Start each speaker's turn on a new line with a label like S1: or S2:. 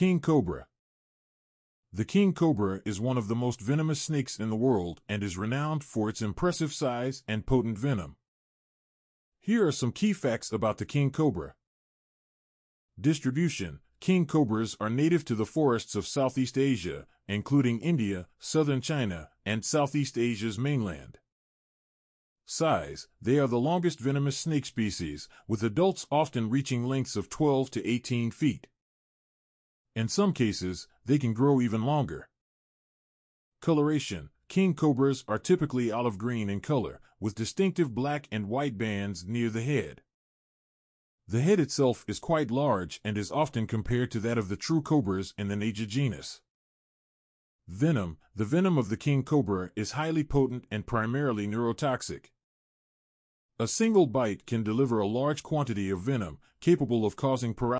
S1: King Cobra The king cobra is one of the most venomous snakes in the world and is renowned for its impressive size and potent venom. Here are some key facts about the king cobra. Distribution King cobras are native to the forests of Southeast Asia, including India, southern China, and Southeast Asia's mainland. Size They are the longest venomous snake species, with adults often reaching lengths of 12 to 18 feet. In some cases, they can grow even longer. Coloration King cobras are typically olive green in color, with distinctive black and white bands near the head. The head itself is quite large and is often compared to that of the true cobras in the Naja genus. Venom The venom of the king cobra is highly potent and primarily neurotoxic. A single bite can deliver a large quantity of venom, capable of causing paralysis.